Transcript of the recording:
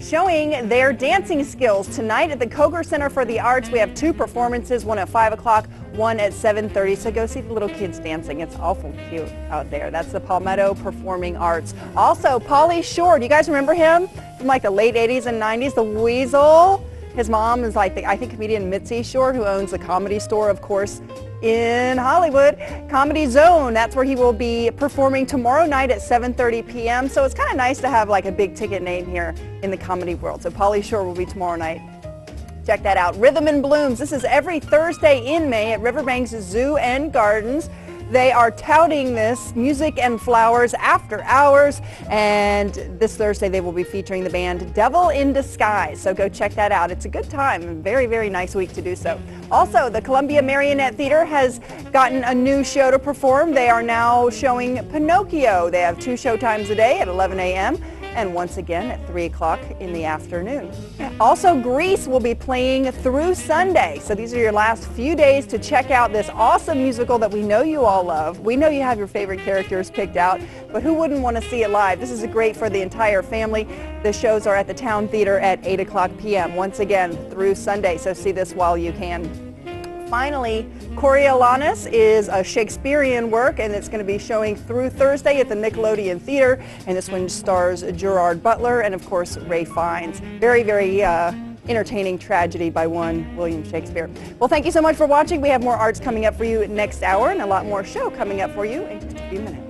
showing their dancing skills. Tonight at the Koger Center for the Arts, we have two performances, one at 5 o'clock, one at 7.30. So go see the little kids dancing. It's awful cute out there. That's the Palmetto Performing Arts. Also, Pauly Shore. Do you guys remember him from like the late 80s and 90s? The Weasel. His mom is like, the, I think, comedian Mitzi Shore, who owns the Comedy Store, of course, in Hollywood. Comedy Zone, that's where he will be performing tomorrow night at 7.30 p.m. So it's kind of nice to have like a big ticket name here in the comedy world. So Pauly Shore will be tomorrow night. Check that out. Rhythm and Blooms. This is every Thursday in May at Riverbanks Zoo and Gardens. They are touting this Music and Flowers After Hours, and this Thursday they will be featuring the band Devil in Disguise. So go check that out. It's a good time. Very, very nice week to do so. Also, the Columbia Marionette Theater has gotten a new show to perform. They are now showing Pinocchio. They have two show times a day at 11 a.m and once again at 3 o'clock in the afternoon. Also, Grease will be playing through Sunday. So these are your last few days to check out this awesome musical that we know you all love. We know you have your favorite characters picked out, but who wouldn't want to see it live? This is great for the entire family. The shows are at the Town Theater at 8 o'clock p.m. Once again through Sunday, so see this while you can. Finally, Coriolanus is a Shakespearean work and it's going to be showing through Thursday at the Nickelodeon Theater and this one stars Gerard Butler and of course Ralph Fiennes. Very, very uh, entertaining tragedy by one William Shakespeare. Well, thank you so much for watching. We have more arts coming up for you next hour and a lot more show coming up for you in just a few minutes.